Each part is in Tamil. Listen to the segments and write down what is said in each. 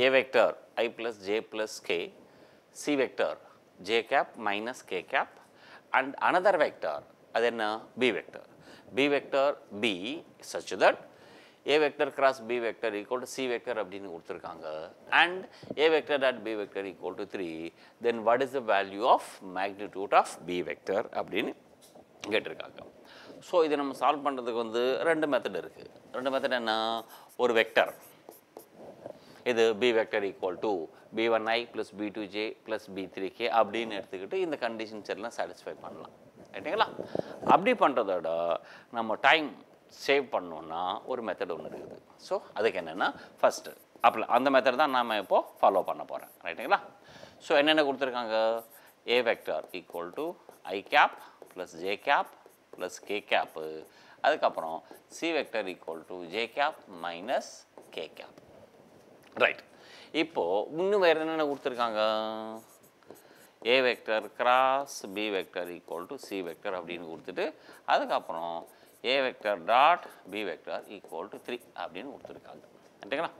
a vector i plus j plus k, c vector j cap minus k cap and another vector அது b vector. b vector b such that a vector cross b vector equal to c vector அப்படின்னு கொடுத்துருக்காங்க and a vector dot b vector equal to 3 then what is the value of magnitude of b vector அப்படின்னு கேட்டிருக்காங்க ஸோ இதை நம்ம சால்வ் பண்ணுறதுக்கு வந்து ரெண்டு மெத்தட் இருக்குது ரெண்டு மெத்தட் என்ன ஒரு வெக்டர் இது b vector equal to b one i plus b two j plus b three k அப்படின்னு எடுத்துக்கிட்டு இந்த கண்டிஷன்ஸ் எல்லாம் சாட்டிஸ்ஃபை பண்ணலாம். ரைட்டுங்களா அப்படி பண்ணுறதோட நம்ம டைம் சேவ் பண்ணோன்னா ஒரு மெத்தட் ஒன்று இருக்குது. ஸோ அதுக்கு என்னென்னா ஃபஸ்ட்டு அப்படி அந்த மெத்தட் தான் நாம் இப்போது ஃபாலோ பண்ண போகிறேன் ரைட்டுங்களா ஸோ என்னென்ன கொடுத்துருக்காங்க? A vector equal to i cap plus j cap plus k cap அதுக்கப்புறம் c vector equal to j cap minus k cap right இப்போது இன்னும் வேறு என்னென்ன கொடுத்துருக்காங்க? A vector cross b vector equal to c vector அப்படின்னு கொடுத்துட்டு அதுக்கப்புறம் a vector dot b vector equal to three அப்படின்னு கொடுத்துருக்காங்க. ரைட்டுங்களா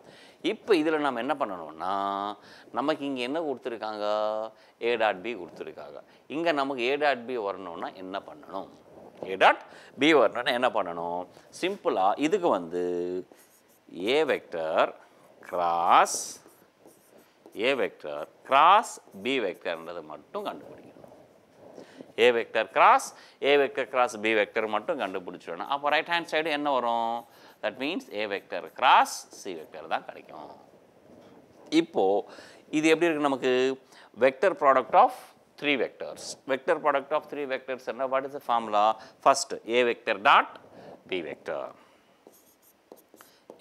இப்போ இதில் நம்ம என்ன பண்ணணும்னா நமக்கு இங்கே என்ன கொடுத்துருக்காங்க? ஏ டாட் பி கொடுத்துருக்காங்க. இங்கே நமக்கு ஏ டாட் பி வரணும்னா என்ன பண்ணணும்? ஏ டாட் பி வரணும்னா என்ன பண்ணணும்? சிம்பிளாக இதுக்கு வந்து a vector cross a vector cross b வெக்டர்ன்றது மட்டும் கண்டுபிடிக்கணும். A vector cross a vector cross b vector மட்டும் கண்டுபிடிச்சிடணும். அப்போ ரைட் ஹேண்ட் சைடு என்ன வரும்? That means a vector cross c vector தான் கிடைக்கும். இப்போது இது எப்படி இருக்குது நமக்கு? Vector product of three vectors vector product of three vectors என்ன? What is the formula first a vector dot b vector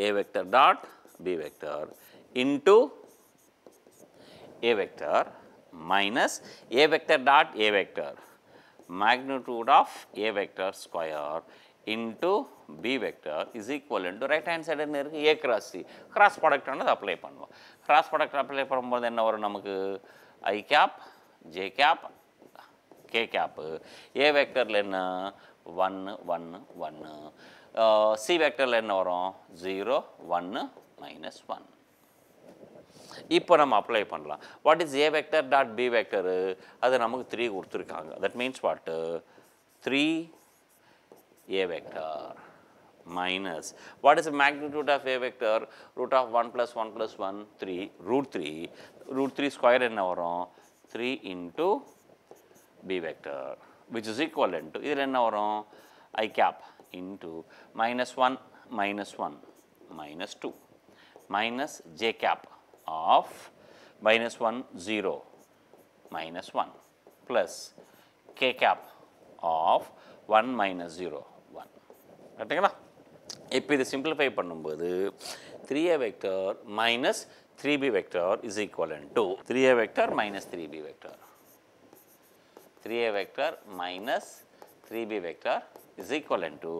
a vector dot b vector into a vector minus a vector dot a vector magnitude of a vector square into b vector is equal to right hand side என்ன இருக்கு a cross c cross product ஆனது apply பண்ணுவோம் cross product apply பண்ணும்போது என்ன வரும் நமக்கு i cap j cap k cap a vectorல என்ன 1 1 1 c vectorல என்ன வரும் 0 1 minus 1. இப்போ நம்ம அப்ளை பண்ணலாம் what is a vector dot b vector அது நமக்கு த்ரீ கொடுத்துருக்காங்க that means what three a vector minus. What is the magnitude of A vector? Root of 1 plus 1 plus 1, 3, root 3. Root 3 square என்ன வரும்? 3 into B vector, which is equivalent to, இதில் என்ன வரும்? I cap into minus 1, minus 1, minus 2. Minus j cap of minus 1 0 minus 1 plus k cap of 1 minus 0 1 கரெக்டுங்களா இப்போ இது சிம்பிளிஃபை பண்ணும்போது three a vector minus three b vector is equivalent to three a vector minus three b vector 3b vector is equivalent to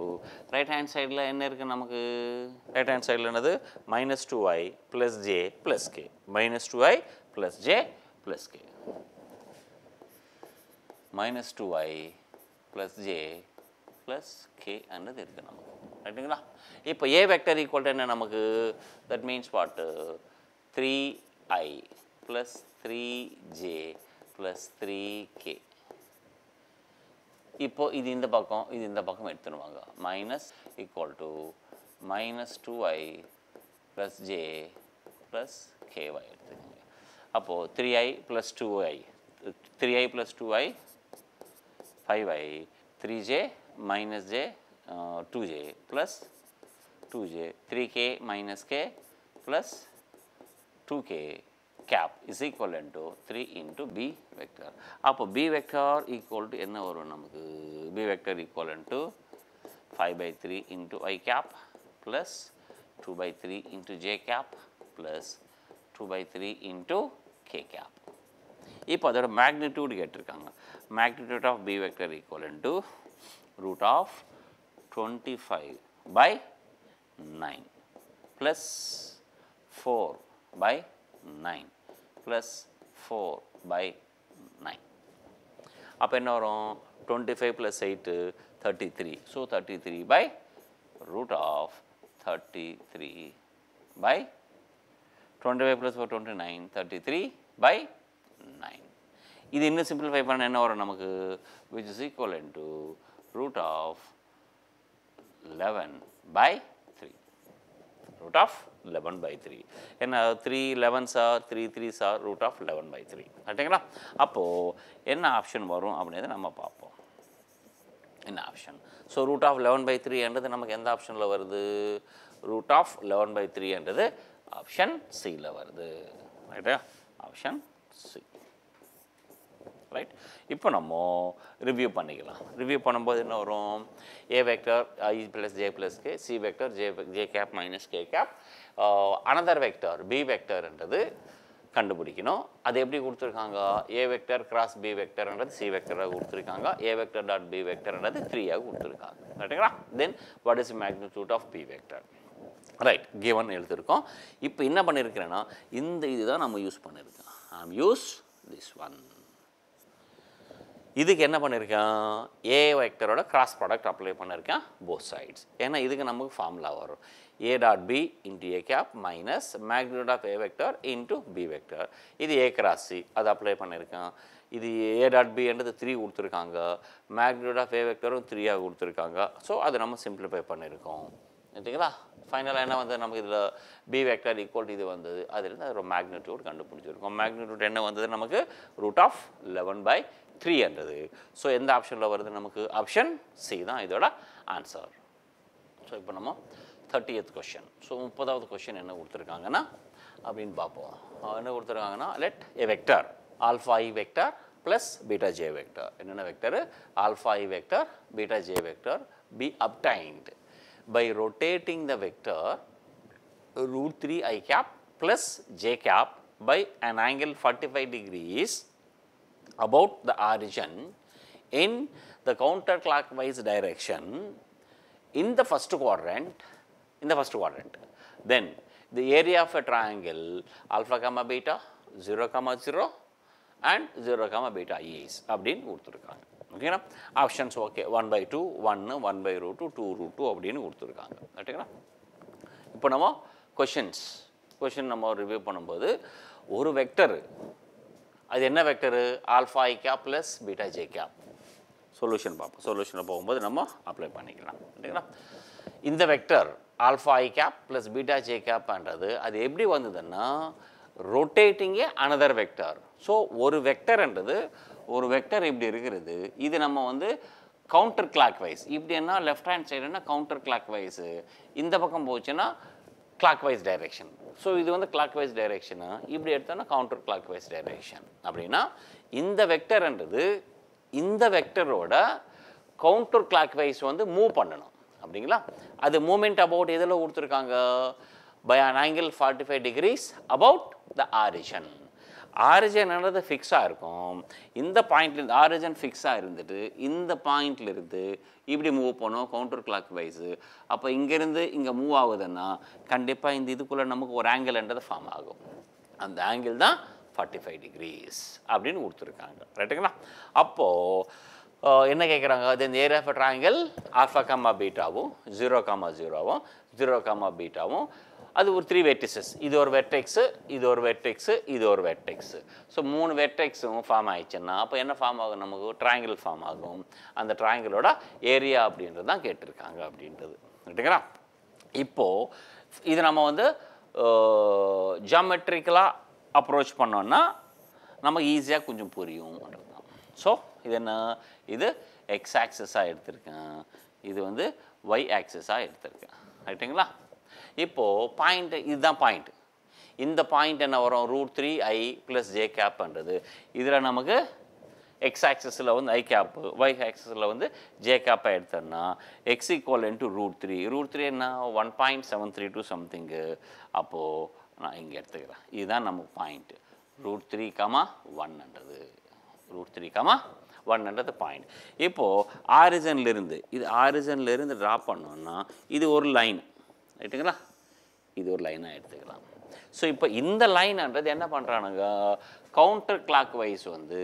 right hand sideல என்ன இருக்கு நமக்கு right hand sideல என்னது minus 2i plus j plus k minus 2i plus j plus k minus 2i plus j plus k அன்னது இருக்கு நமக்கு ரைட்டுங்களா இப்போ a vector equal to என்ன நமக்கு that means what 3i plus 3j plus 3k இப்போது இது இந்த பக்கம் இது இந்த பக்கம் எடுத்துருவாங்க minus equal to minus two i plus j plus k எடுத்துக்கோங்க அப்போது three i plus two i three i plus two i five i three j minus j uh, 2j plus 2j 3k minus k plus 2k cap is equivalent to 3 into b vector அப்போ b vector equal to என்ன வரும் நமக்கு b vector equivalent to 5 by 3 into i cap plus 2 by 3 into j cap plus 2 by 3 into k cap இப்போ அதோட மேக்னிடியூட் கேட்டிருக்காங்க magnitude of B vector equal to root of 25 by 9 plus 4 by 9 Plus 4 by 9 அப்போ என்ன வரும்? 25 plus 8 33 so 33 by root of 33 by twenty five plus four twenty nine thirty three by nine இது இன்னும் சிம்பிளிஃபை பண்ண என்ன வரும் நமக்கு? Which is equal to root of eleven by three root of eleven by three என்ன three elevens or three threes or root of eleven by three கரெக்டுங்களா? அப்போது என்ன ஆப்ஷன் வரும் அப்படின்றத நம்ம பார்ப்போம். என்ன option so root of eleven by த்ரீன்றது நமக்கு எந்த ஆப்ஷனில் வருது? Root of eleven by three என்றது ஆப்ஷன் சியில் வருது. ரைட்டா ஆப்ஷன் சி ரைட் இப்போ நம்ம ரிவ்யூ பண்ணிக்கலாம். ரிவ்யூ பண்ணும்போது என்ன வரும்? A vector i plus j plus k c vector j j cap minus k cap another vector b வெக்டர்ன்றது கண்டுபிடிக்கணும். அது எப்படி கொடுத்துருக்காங்க? ஏ வெக்டர் கிராஸ் பி வெக்டர்ன்றது சி வெக்டராக கொடுத்துருக்காங்க. ஏ வெக்டர் டாட் பி வெக்டர்ன்றது த்ரீயாக கொடுத்துருக்காங்க. ரைட்டுங்களா then what is magnitude of b vector right given எழுதியிருக்கோம். இப்போ என்ன பண்ணியிருக்கிறேன்னா இந்த இதுதான் நம்ம யூஸ் பண்ணியிருக்கோம். ஐம் யூஸ் திஸ் ஒன் இதுக்கு என்ன பண்ணியிருக்கேன் ஏ வெக்டரோட கிராஸ் ப்ராடக்ட் அப்ளை பண்ணியிருக்கேன் போத் சைட்ஸ் ஏன்னா இதுக்கு நமக்கு ஃபார்முலா வரும். A dot b into a cap minus magnitude of a vector into b vector இது ஏ கிராஸ் சி அது அப்ளை பண்ணியிருக்கேன் இது ஏ டாட் பின்றது த்ரீ கொடுத்துருக்காங்க. மேக்னிடியூட் ஆஃப் ஏ வெக்டரும் த்ரீயாக கொடுத்துருக்காங்க. ஸோ அது நம்ம சிம்பிளிஃபை பண்ணியிருக்கோம் ஓகேங்களா ஃபைனலாக என்ன வந்து நமக்கு இதில் பி வெக்டர் ஈக்குவல் இது வந்தது. அதுலேருந்து அதோட மேக்னிடியூட் கண்டுபிடிச்சிருக்கோம். மேக்னிடியூட் என்ன வந்தது? நமக்கு ரூட் ஆஃப் லெவன் பை த்ரீன்றது ஸோ எந்த ஆப்ஷனில் வருது நமக்கு ஆப்ஷன் சி தான் இதோட ஆன்சர் ஸோ இப்போ நம்ம தேர்ட்டியத் கொஷின் ஸோ முப்பதாவது கொஷின் என்ன கொடுத்துருக்காங்கன்னா அப்படின்னு பார்ப்போம். என்ன கொடுத்துருக்காங்கன்னா let a vector alpha e vector plus beta j vector என்னென்ன vector alpha e vector beta j vector b obtained by rotating the vector root 3 i cap plus j cap by an angle 45 degrees about the origin in the counterclockwise direction in the first quadrant in the first quadrant then the area of a triangle alpha comma beta 0 comma 0 and 0 comma beta is அப்படின்னு கொடுத்துருக்காங்க ஓகேங்களா options okay one by two ஒன்று one by root two two root two அப்படின்னு கொடுத்துருக்காங்க ஓகேங்களா இப்போ நம்ம கொஷின்ஸ் கொஷின் நம்ம ரிவ்யூ பண்ணும்போது ஒரு வெக்டர் அது என்ன vector alpha i cap plus beta j cap solution பார்ப்போம். சொல்யூஷனில் போகும்போது நம்ம அப்ளை பண்ணிக்கலாம். இல்லைங்களா? இந்த vector alpha i cap plus beta j கேப்ன்றது அது எப்படி வந்ததுன்னா ரொட்டேட்டிங்கே அனதர் வெக்டர் ஸோ ஒரு வெக்டர்ன்றது ஒரு வெக்டர் இப்படி இருக்கிறது. இது நம்ம வந்து கவுண்டர் கிளாக் வைஸ் இப்படின்னா லெஃப்ட் ஹேண்ட் சைடுனா கவுண்டர் கிளாக் வைஸு இந்த பக்கம் போச்சுன்னா கிளாக் வைஸ் டைரெக்ஷன் ஸோ இது வந்து கிளாக் வைஸ் டைரெக்ஷனு இப்படி எடுத்தோன்னா கவுண்டர் கிளாக் வைஸ் டைரெக்ஷன் அப்படின்னா இந்த வெக்டர்ன்றது இந்த வெக்டரோட கவுண்டர் கிளாக் வைஸ் வந்து மூவ் பண்ணணும். அப்படிங்களா? அது மூமெண்ட் அபவுட் எதில் கொடுத்துருக்காங்க? By an angle forty five degrees about the origin ஆரிஜன்ன்றது ஃபிக்ஸாக இருக்கும். இந்த பாயிண்ட்லேருந்து ஆரிஜன் ஃபிக்ஸாக இருந்துட்டு இந்த பாயிண்ட்லேருந்து இப்படி மூவ் பண்ணோம் கவுண்டர் கிளாக் வைஸு அப்போ இங்கேருந்து இங்கே மூவ் ஆகுதுன்னா கண்டிப்பாக இந்த இதுக்குள்ளே நமக்கு ஒரு ஆங்கிள்ன்றது ஃபார்ம் ஆகும். அந்த ஆங்கிள் தான் ஃபார்ட்டி ஃபைவ் டிகிரிஸ் அப்படின்னு கொடுத்துருக்காங்க. ரைட்டுங்களா அப்போது என்ன கேட்குறாங்க அது இந்த area of triangle alpha comma பீட்டாவும் zero comma ஜீரோவும் ஜீரோ காமா பீட்டாவும் அது ஒரு த்ரீ வெர்டிசஸ் இது ஒரு வெர்டெக்ஸு இது ஒரு வெர்டெக்ஸு இது ஒரு வெர்டெக்ஸு ஸோ மூணு வெர்டெக்ஸும் ஃபார்ம் ஆயிடுச்சுன்னா அப்போ என்ன ஃபார்ம் ஆகும் நமக்கு? ட்ராயங்கிள் ஃபார்ம் ஆகும். அந்த ட்ராயங்கிளோட ஏரியா அப்படின்றது தான் கேட்டிருக்காங்க அப்படின்றது. ரைட்டுங்களா இப்போது இது நம்ம வந்து ஜாமெட்ரிக்கலாக அப்ரோச் பண்ணோன்னா நமக்கு ஈஸியாக கொஞ்சம் புரியும் தான். ஸோ இது என்ன? இது எக்ஸ் ஆக்சஸாக எடுத்திருக்கேன். இது வந்து ஒய் ஆக்சஸாக எடுத்திருக்கேன். ரைட்டுங்களா இப்போது பாயிண்ட்டு இதுதான் பாயிண்ட் இந்த பாயிண்ட் என்ன வரும்? Root three i plus j கேப்ன்றது இதில் நமக்கு எக்ஸ் ஆக்சஸில் வந்து ஐ கேப்பு ஒய் ஆக்சஸில் வந்து ஜே கேப்பாக எடுத்தோம்னா x equal into root three root three என்ன? One point seven three two something அப்போது நான் இங்கே எடுத்துக்கிறேன். இதுதான் நமக்கு பாயிண்ட்டு ரூட் த்ரீ கமா ஒன்ன்றது ரூட் த்ரீ கமா ஒன்ன்றது பாயிண்ட் இப்போது ஆரிஜன்லேருந்து இது ஆரிஜன்லேருந்து ட்ரா பண்ணோன்னா இது ஒரு லைன் ரைட்டுங்களா இது ஒரு லைனாக எடுத்துக்கலாம். ஸோ இப்போ இந்த லைன்ன்றது என்ன பண்ணுறானுங்க கவுண்டர் கிளாக் வைஸ் வந்து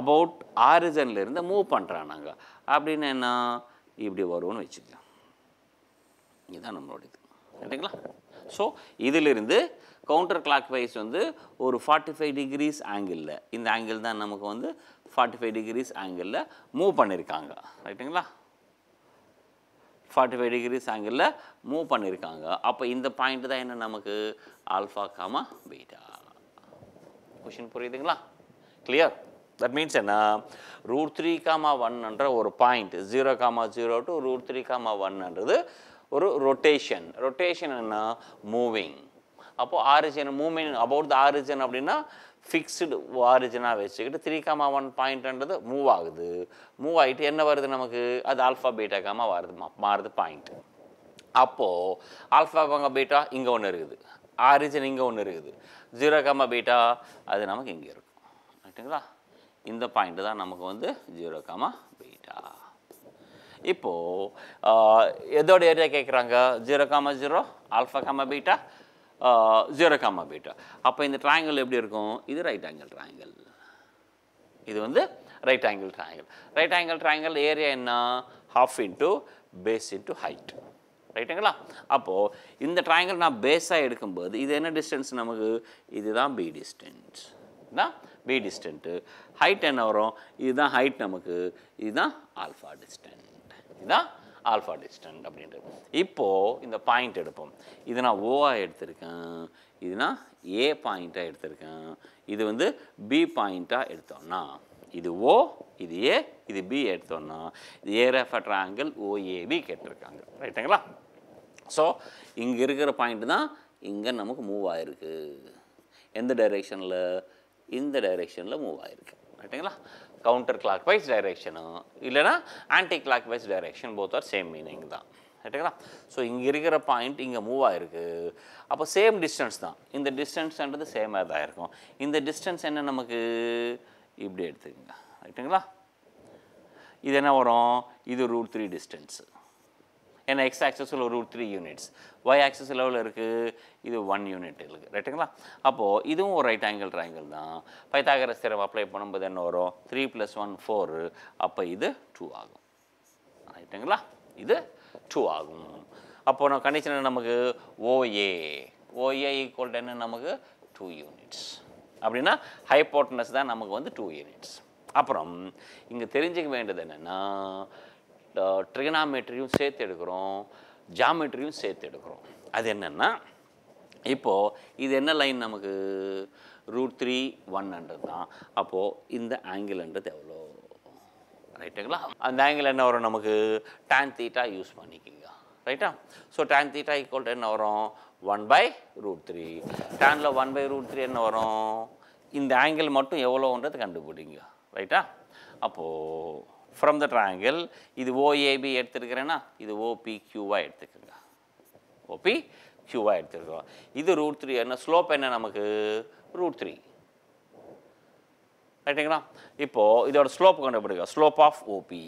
அபவுட் ஆரிஜன்லேருந்து மூவ் பண்ணுறானுங்க அப்படின்னு என்ன? இப்படி வரும்னு வச்சுக்கலாம். இதுதான் நம்மளோட இது ரைட்டுங்களா ஸோ இதிலிருந்து கவுண்டர் கிளாக் வைஸ் வந்து ஒரு ஃபார்ட்டி ஃபைவ் டிகிரிஸ் ஆங்கிளில் இந்த ஆங்கிள் தான் நமக்கு வந்து ஃபார்ட்டி ஃபைவ் டிகிரிஸ் ஆங்கிளில் மூவ் பண்ணியிருக்காங்க ரைட்டுங்களா ஃபார்ட்டி ஃபைவ் டிகிரிஸ் ஆங்கிளில் மூவ் பண்ணியிருக்காங்க அப்போ இந்த பாயிண்ட் தான் என்ன நமக்கு? ஆல்ஃபா காமா பீட்டா கொஷின் புரியுதுங்களா? கிளியர் தட் மீன்ஸ் என்ன? ரூட் த்ரீ காமா ஒன்ன்ற ஒரு point zero comma zero to root three comma ஒன்ன்றது ஒரு ரொட்டேஷன் ரொட்டேஷன் என்ன? மூவிங் அப்போது origin movement about the origin அப்படின்னா ஃபிக்ஸ்டு ஆரிஜினாக வச்சுக்கிட்டு த்ரீ காமா ஒன் பாயிண்ட்ன்றது மூவ் ஆகுது. மூவ் ஆகிட்டு என்ன வருது நமக்கு? அது ஆல்ஃபா பீட்டா காமா வருது மா- மாறுது பாயிண்ட்டு அப்போது ஆல்ஃபா காமா பீட்டா இங்கே ஒன்று இருக்குது. ஆரிஜின் இங்கே ஒன்று இருக்குது. ஜீரோ காமா பீட்டா அது நமக்கு இங்கே இருக்கும். ரைட்டுங்களா இந்த பாயிண்ட்டு தான் நமக்கு வந்து ஜீரோ காமா பீட்டா இப்போது எதோட ஏரியா கேட்குறாங்க zero comma zero alpha comma beta zero comma beta அப்போ இந்த ட்ராயங்கிள் எப்படி இருக்கும்? இது ரைட் ஆங்கிள் ட்ராயங்கிள் இது வந்து right angle triangle right angle triangle area என்ன? Half into base into height ரைட்டுங்களா அப்போது இந்த ட்ராயங்கிள் நான் பேஸாக எடுக்கும்போது இது என்ன டிஸ்டன்ஸ் நமக்கு? இதுதான் பி டிஸ்டன்ஸ் தான் பி டிஸ்டன்ட்டு ஹைட் என்ன வரும்? இதுதான் ஹைட் நமக்கு. இதுதான் ஆல்ஃபா டிஸ்டன்ட் இதுதான் ஆல்ஃபா டிஸ்டன்ட் அப்படின்றது. இப்போது இந்த பாயிண்ட் எடுப்போம். இது நான் ஓவாக எடுத்திருக்கேன். இது நான் ஏ பாயிண்ட்டாக எடுத்திருக்கேன். இது வந்து பி பாயிண்ட்டாக எடுத்தோம்னா இது ஓ இது ஏ இது பி எடுத்தோம்னா இது ஏரஃப ட்ராங்கிள் ஓஏபி கேட்டிருக்காங்க. ரைட்டுங்களா ஸோ இங்கே இருக்கிற பாயிண்ட் தான் இங்கே நமக்கு மூவ் ஆகிருக்கு எந்த டைரெக்ஷனில் இந்த டைரெக்ஷனில் மூவ் ஆகிருக்கு ரைட்டுங்களா கவுண்டர் கிளாக் வைஸ் டைரெக்ஷனும் இல்லைனா anti clock wise direction both are same meaning தான். ரைட்டுங்களா ஸோ இங்கே இருக்கிற பாயிண்ட் இங்கே மூவ் ஆகிருக்கு அப்போ சேம் டிஸ்டன்ஸ் தான். இந்த டிஸ்டன்ஸ்ன்றது சேமாக தான் இருக்கும். இந்த டிஸ்டன்ஸ் என்ன நமக்கு? இப்படி எடுத்துக்கோங்க. ரைட்டுங்களா இது என்ன வரும்? இது ரூட் த்ரீ டிஸ்டன்ஸு ஏன்னா எக்ஸ் ஆக்சஸில் ஒரு த்ரீ யூனிட்ஸ் ஒய் ஆக்சஸ் லெவலில் இருக்குது இது ஒன் யூனிட் இருக்குது ரைட்டுங்களா அப்போது இதுவும் ஒரு ரைட் ஆங்கிள் ட்ரையாங்கிள் தான். பைத்தாகர திரம் அப்ளை பண்ணும்போது என்ன வரும்? த்ரீ ப்ளஸ் ஒன் ஃபோர் அப்போ இது டூ ஆகும். ரைட்டுங்களா இது டூ ஆகும். அப்போ நம்ம கண்டிஷன் நமக்கு? ஓஏ ஓஏ ஈக்குவல் என்ன நமக்கு? டூ யூனிட்ஸ் அப்படின்னா ஹைப்போட்டனஸ் தான் நமக்கு வந்து டூ யூனிட்ஸ் அப்புறம் இங்கே தெரிஞ்சுக்க வேண்டியது என்னென்னா ட்ரிகனாமெட்ரியும் சேர்த்து எடுக்கிறோம் ஜாமெட்ரியும் சேர்த்து எடுக்கிறோம். அது என்னென்னா இப்போது இது என்ன லைன் நமக்கு? ரூட் த்ரீ ஒன் ஹண்ட்ரட் தான். அப்போது இந்த ஆங்கிள்ன்றது எவ்வளோ? ரைட்டுங்களா அந்த ஆங்கிள் என்ன வரும் நமக்கு டேன் தீட்டா யூஸ் பண்ணிக்கிங்க. ரைட்டா ஸோ டேன் தீட்டா ஈக்குவல் என்ன வரும்? ஒன் பை ரூட் த்ரீ டேனில் ஒன் பை ரூட் த்ரீ என்ன வரும்? இந்த ஆங்கிள் மட்டும் எவ்வளோன்றது கண்டுபிடிங்க. ரைட்டா அப்போது ஃப்ரம் த ட்ராங்கிள் இது ஓஏபி எடுத்துருக்கிறேன்னா இது ஓபிக்யூவாக எடுத்துக்கோங்க. ஓபி கியூவாக எடுத்துருக்கோம் இது ரூட் த்ரீ என்ன ஸ்லோப் என்ன நமக்கு? ரூட் த்ரீ ரைட்டுங்களா இப்போது இதோட ஸ்லோப் கண்டுபிடிக்க slope of OB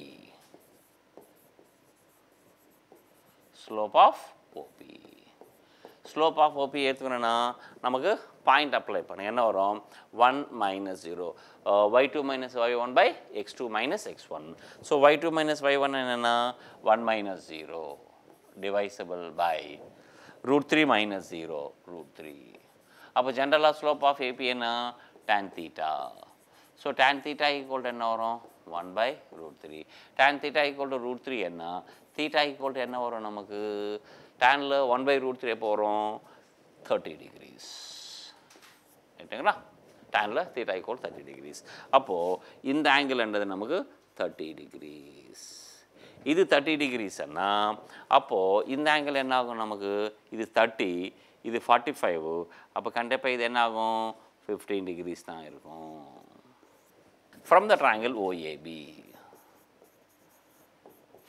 slope of OB slope of OB எடுத்துக்கணும்னா நமக்கு பாயிண்ட் அப்ளை பண்ண. என்ன வரும்? One minus zero Y two minus Y one by X two minus X one so Y two minus Y one என்னென்னா? One minus zero divisible by root three minus zero root three அப்போ ஜென்ரலாக ஸ்லோப் ஆஃப் ஏபி என்ன? Tan theta so tan theta equal என்ன வரும்? One by root three tan theta equal to root three என்ன? தீட்டா ஈக்குவல் என்ன வரும் நமக்கு? டேனில் ஒன் பை ரூட் த்ரீ எப்போ வரும்? தேர்ட்டி டிகிரிஸ் ரைட்டுங்களா டேனில் தீட்டா ஈக்குவல் தேர்ட்டி டிகிரிஸ் அப்போது இந்த ஆங்கிள்ன்றது நமக்கு தேர்ட்டி டிகிரிஸ் இது தேர்ட்டி டிகிரிஸ்ன்னா அப்போது இந்த ஆங்கிள் என்ன ஆகும் நமக்கு? இது தேர்ட்டி இது ஃபார்ட்டி ஃபைவ் அப்போ கண்டிப்பாக இது என்ன ஆகும் ஃபிஃப்டீன் டிகிரிஸ் தான் இருக்கும். From the triangle OAB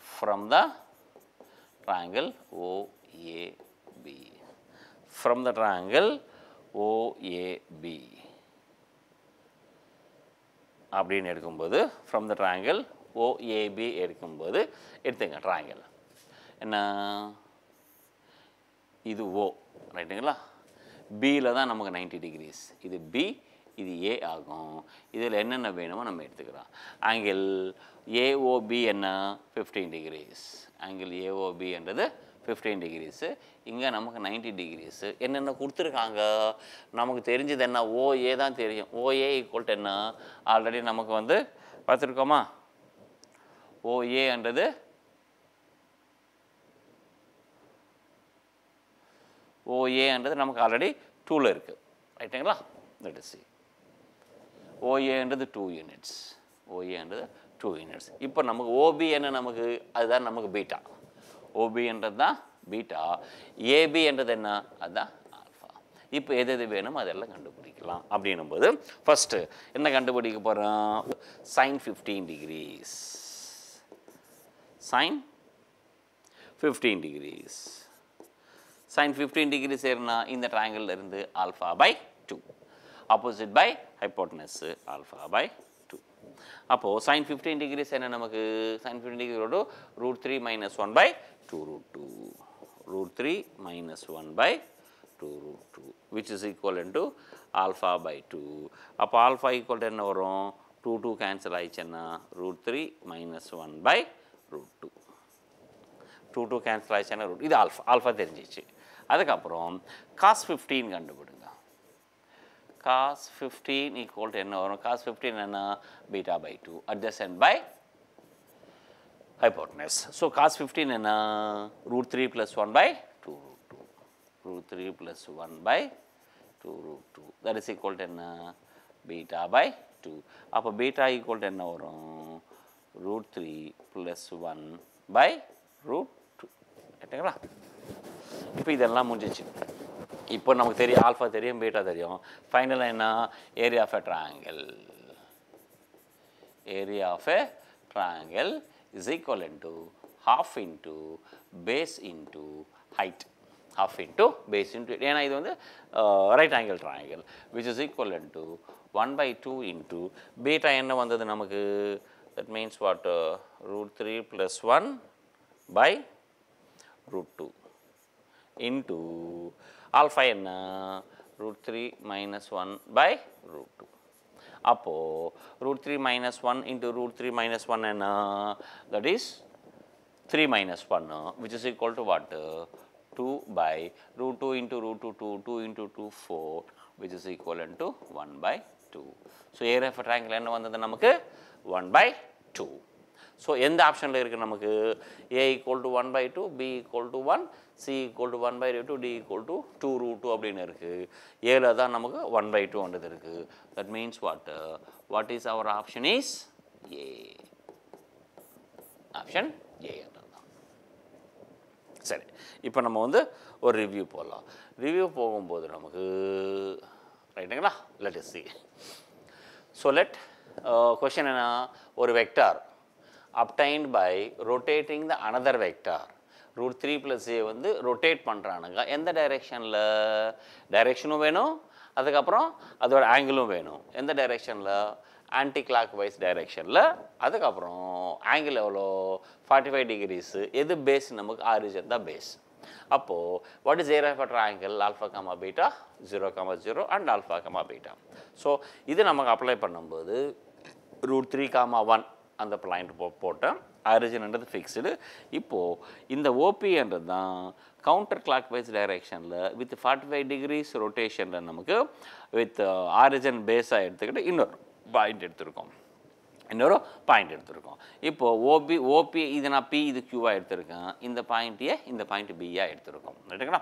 from the triangle OAB from the triangle OAB. அப்படின்னு எடுக்கும்போது ஃப்ரம் த ட்ராங்கிள் ஓஏபி எடுக்கும்போது எடுத்துங்க ட்ராங்கிள் என்ன? இது ஓ ரைட்டுங்களா பியில் தான் நமக்கு 90 டிகிரிஸ் இது பி இது ஏ ஆகும். இதில் என்னென்ன வேணுமோ நம்ம எடுத்துக்கிறோம் ஆங்கிள் ஏஓபி என்ன? ஃபிஃப்டீன் டிகிரிஸ் ஆங்கிள் ஏஓபின்றது ஃபிஃப்டீன் டிகிரிஸு இங்கே நமக்கு 90 டிகிரிஸு என்னென்ன கொடுத்துருக்காங்க? நமக்கு தெரிஞ்சது என்ன? ஓஏ தான் தெரியும். ஓஏ ஈக்குவல் என்ன? ஆல்ரெடி நமக்கு வந்து பார்த்துருக்கோமா? ஓஏன்றது ஓஏன்றது நமக்கு ஆல்ரெடி டூவில் இருக்குது ரைட்டுங்களா லெட் சி ஓஏன்றது டூ யூனிட்ஸ் ஓஏன்றது டூ யூனிட்ஸ் இப்போ நமக்கு ஓபி என்ன நமக்கு? அதுதான் நமக்கு பீட்டா ஓபின்றது தான் பீட்டா ஏபி என்றது என்ன? அதுதான் ஆல்ஃபா இப்போ எது எது வேணும் அதெல்லாம் கண்டுபிடிக்கலாம் அப்படின்னும் போது ஃபஸ்ட்டு என்ன கண்டுபிடிக்க போகிறோம் sine fifteen degrees sine fifteen degrees sine fifteen degree சேருனா இந்த triangle இருந்து alpha by two opposite by hypotenuse alpha by அப்போது சைன் ஃபிஃப்டீன் டிகிரிஸ் என்ன நமக்கு? Sine fifteen டிகிரியோட root three minus one by two root two root three minus one by two root two which is equal to alpha by two அப்போ ஆல்ஃபா ஈக்குவல் என்ன வரும்? டூ டூ கேன்சல் ஆயிடுச்சுன்னா root three minus one by root two two two cancel ஆயிடுச்சுன்னா ரூட் இது ஆல்ஃபா ஆல்ஃபா தெரிஞ்சிச்சு. அதுக்கப்புறம் காஸ் ஃபிஃப்டீன் கண்டுபிடுங்க. காஸ் ஃபிஃப்டீன் ஈக்குவல் டு என்ன வரும் cos 15 என்ன beta by 2 adjacent by hypotenuse. So cos 15 என்ன root 3 plus 1 by 2 root 2. Root 3 plus 1 by 2 root 2. That is equal to என்ன beta by 2. அப்போ beta equal to என்ன வரும் root 3 plus 1 by root 2. கேட்டுங்களா இப்போ இதெல்லாம் முடிஞ்சிச்சு இப்போ நமக்கு தெரியும் ஆல்ஃபா தெரியும் பீட்டா தெரியும் ஃபைனலாக என்ன area of a triangle area of a triangle is equal into half into base into height half into base into ஏன்னா இது வந்து right angle triangle which is equivalent to one by two into beta என்ன வந்தது நமக்கு that means what root three plus one by root two 2 into alpha என்ன? root 3 minus 1 by root 2 அப்போது root three minus one into root three minus one என்ன? தட் இஸ் த்ரீ மைனஸ் ஒன்னு which is equal to what two by root two into root two two two into two four which is equal to one by two so area of triangle என்ன வந்தது நமக்கு? ஒன் பை டூ ஸோ எந்த ஆப்ஷனில் இருக்குது நமக்கு? A equal to one by two B equal to one C equal to one by two D equal to two root two அப்படின்னு இருக்குது ஏல தான் நமக்கு ஒன் பை டூ வந்தது இருக்குது that means what what is our option is A option A சரி இப்போ நம்ம வந்து ஒரு ரிவ்யூ போடலாம். ரிவ்யூ போகும்போது நமக்கு ரைட்டுங்களா? Let is see so let question என்ன ஒரு vector obtained by rotating the another vector root three plus A வந்து ரொட்டேட் பண்ணுறானுங்க எந்த டைரெக்ஷனில் டைரெக்ஷனும் வேணும். அதுக்கப்புறம் அதோட ஆங்கிளும் வேணும். எந்த டைரெக்ஷனில் ஆன்டி கிளாக் வைஸ் டைரெக்ஷனில் அதுக்கப்புறம் ஆங்கிள் எவ்வளோ? ஃபார்ட்டி ஃபைவ் டிகிரிஸு எது பேஸ் நமக்கு ஆரிஜன் தான் பேஸ் அப்போது what is area of triangle alpha comma beta zero comma zero and alpha comma beta so இது நமக்கு அப்ளை பண்ணும்போது ரூட் த்ரீ காமா ஒன் அந்த பாயிண்ட் போ போட்டேன். ஆரிஜின்ன்றது ஃபிக்ஸ்டு இப்போது இந்த ஓபின்றது தான் கவுண்டர் கிளாக் வைஸ் டைரெக்ஷனில் வித் ஃபார்ட்டி ஃபைவ் டிகிரிஸ் ரொட்டேஷனில் நமக்கு வித் ஆரிஜின் பேஸாக எடுத்துக்கிட்டு இன்னொரு பாயிண்ட் எடுத்திருக்கோம். இன்னொரு பாயிண்ட் எடுத்திருக்கோம். இப்போது ஓபி ஓபி இது நான் பி இது கியூவாக எடுத்திருக்கேன். இந்த பாயிண்ட்டையே இந்த பாயிண்ட் பியாக எடுத்திருக்கோம். ரைட்டுங்களா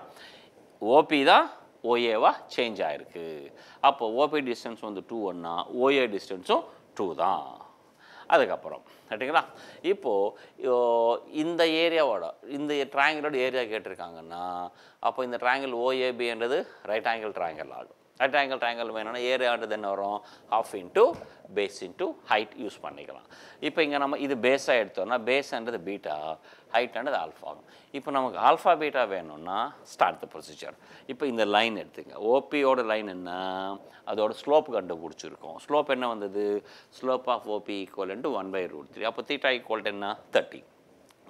ஓபி தான் ஓஏவாக சேஞ்ச் ஆகிருக்கு அப்போ ஓபி டிஸ்டன்ஸ் வந்து டூ ஒன்னா ஓஏ டிஸ்டன்ஸும் டூ தான். அதுக்கப்புறம் சரிங்களா? இப்போது இந்த ஏரியாவோட இந்த ட்ராயங்கிளோட ஏரியா கேட்டிருக்காங்கன்னா அப்போ இந்த ட்ராயங்கிள் ஓஏபின்றது ரைட் ஆங்கிள் ட்ராயங்கிள் ஆகும். ரைட் ஆங்கிள் ட்ரையாங்கிள் வேணும்னா ஏரியான்றது என்ன வரும். Half into base into height use பண்ணிக்கலாம். இப்போ இங்கே நம்ம இது பேஸாக எடுத்தோம்னா பேஸ்ன்றது பீட்டா ஹைட்ன்றது ஆல்ஃபா இப்போ நமக்கு ஆல்ஃபா பீட்டா வேணும்னா ஸ்டார்ட் த ப்ரொசீஜர் இப்போ இந்த லைன் எடுத்துங்க. ஓபியோட லைன் என்ன? அதோட ஸ்லோப் கண்டுபிடிச்சிருக்கோம். ஸ்லோப் என்ன வந்தது? Slope of OB equal into one by root three அப்போ தீட்டா ஈக்குவல் என்ன? தேர்ட்டி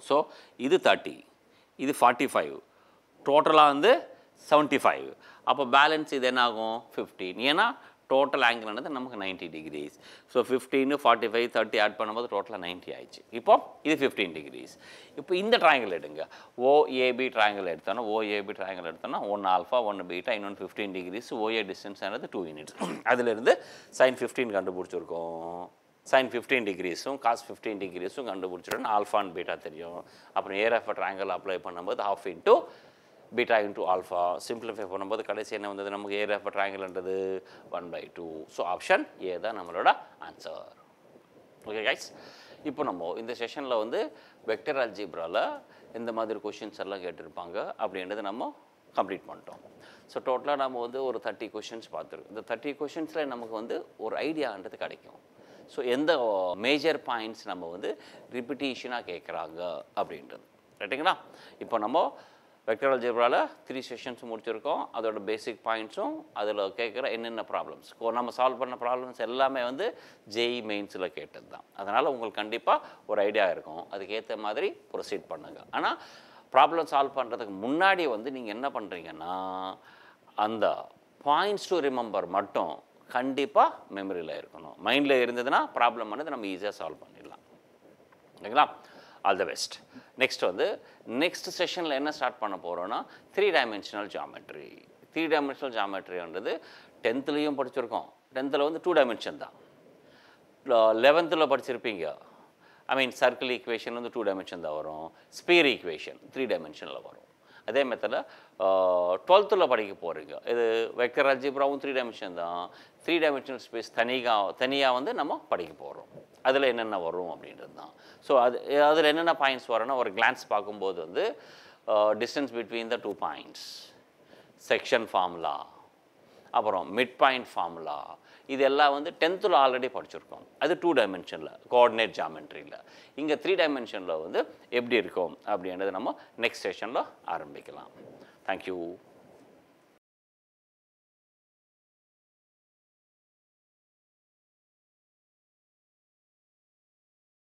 ஸோ இது தேர்ட்டி இது ஃபார்ட்டி ஃபைவ் டோட்டலாக வந்து செவன்ட்டி ஃபைவ் அப்போ பேலன்ஸ் இது என்ன ஆகும் ஃபிஃப்டீன் ஏன்னா டோட்டல் ஆங்கிள்ன்றது நமக்கு 90 degrees so fifteen forty five thirty add பண்ணும்போது டோட்டலாக 90 ஆயிடுச்சு. இப்போ இது ஃபிஃப்டீன் டிகிரிஸ் இப்போ இந்த ட்ராயங்கிள் எடுங்க. ஓஏபி ட்ராயங்கிள் எடுத்தோன்னா ஓஏபி ட்ராயங்கிள் எடுத்தோன்னா ஒன்று ஆல்ஃபா ஒன்று பீட்டா இன்னொன்று ஃபிஃப்டீன் டிகிரிஸ் ஓஏ டிஸ்டன்ஸ் ஆனது டூ யூனிட்ஸ் அதிலிருந்து சைன் ஃபிஃப்டீன் கண்டுபிடிச்சிருக்கோம். சைன் ஃபிஃப்டீன் டிகிரிஸும் காஸ் ஃபிஃப்டீன் டிகிரிஸும் கண்டுபிடிச்சிட்டோம் ஆல்ஃபான் பீட்டா தெரியும். அப்புறம் ஏர் ஆஃப் ட்ராயங்கிள் அப்ளை பண்ணும்போது half into beta into alpha simplify பண்ணும்போது கடைசி என்ன வந்தது? நமக்கு area of ட்ராங்கிள்ன்றது one by two so option A தான் நம்மளோட ஆன்சர் ஓகே கைஸ் இப்போ நம்ம இந்த செஷனில் வந்து வெக்டர் அல்ஜிப்ராவில் இந்த மாதிரி கொஷின்ஸ் எல்லாம் கேட்டிருப்பாங்க அப்படின்றது நம்ம கம்ப்ளீட் பண்ணிட்டோம். ஸோ டோட்டலாக நம்ம வந்து ஒரு தேர்ட்டி கொஷின்ஸ் பார்த்துருக்கோம் இந்த தேர்ட்டி கொஷின்ஸில் நமக்கு வந்து ஒரு ஐடியான்றது கிடைக்கும். ஸோ எந்த மேஜர் பாயிண்ட்ஸ் நம்ம வந்து ரிப்பிட்டேஷனாக கேட்குறாங்க அப்படின்றது. ரைட்டுங்களா இப்போ நம்ம வெக்டர் அல்ஜிப்ராவில் த்ரீ செஷன்ஸ் முடிச்சிருக்கோம். அதோட பேசிக் பாயிண்ட்ஸும் அதில் கேட்குற என்னென்ன ப்ராப்ளம்ஸ் நம்ம சால்வ் பண்ண ப்ராப்ளம்ஸ் எல்லாமே வந்து ஜெய் மெயின்ஸில் கேட்டது தான் அதனால் உங்களுக்கு கண்டிப்பாக ஒரு ஐடியா இருக்கும். அதுக்கேற்ற மாதிரி ப்ரொசீட் பண்ணுங்கள் ஆனால் ப்ராப்ளம் சால்வ் பண்ணுறதுக்கு முன்னாடி வந்து நீங்கள் என்ன பண்ணுறீங்கன்னா அந்த பாயிண்ட்ஸ் டு ரிமெம்பர் மட்டும் கண்டிப்பாக மெமரியில் இருக்கணும். மைண்டில் இருந்ததுன்னா ப்ராப்ளம் வந்து நம்ம ஈஸியாக சால்வ் பண்ணிடலாம். ஓகேங்களா? All the best. நெக்ஸ்ட் வந்து நெக்ஸ்ட் செஷனில் என்ன ஸ்டார்ட் பண்ண போகிறோன்னா three dimensional geometry three dimensional ஜாமெட்ரின்றது டென்த்துலேயும் படிச்சிருக்கோம். டென்த்தில் வந்து டூ டைமென்ஷன் தான். லெவன்த்தில் படிச்சிருப்பீங்க. ஐ மீன் சர்க்கிள் ஈக்குவேஷன் வந்து டூ டைமென்ஷன் தான் வரும். ஸ்பீர் ஈக்குவேஷன் த்ரீ டைமென்ஷனில் வரும். அதே மெத்தடில் டுவெல்த்தில் படிக்க போகிறீங்க இது வெக்டர் அல்ஜிப்ராவும் த்ரீ டைமென்ஷன் தான். த்ரீ டைமென்ஷனல் ஸ்பேஸ் தனியாக தனியாக வந்து நம்ம படிக்க போகிறோம் அதில் என்னென்ன வரும் அப்படின்றது தான். ஸோ அது அதில் என்னென்ன பாயிண்ட்ஸ் வரும்னா ஒரு கிளான்ஸ் பார்க்கும்போது வந்து distance between the two points section formula அப்புறம் மிட் பாயிண்ட் ஃபார்முலா இதெல்லாம் வந்து டென்த்தில் ஆல்ரெடி படிச்சிருக்கோம். அது டூ டைமென்ஷனில் கோஆர்டினேட் ஜாமெண்ட்ரியில் இங்கே த்ரீ டைமென்ஷனில் வந்து எப்படி இருக்கும் அப்படின்றது நம்ம நெக்ஸ்ட் செஷனில் ஆரம்பிக்கலாம். தேங்க்யூ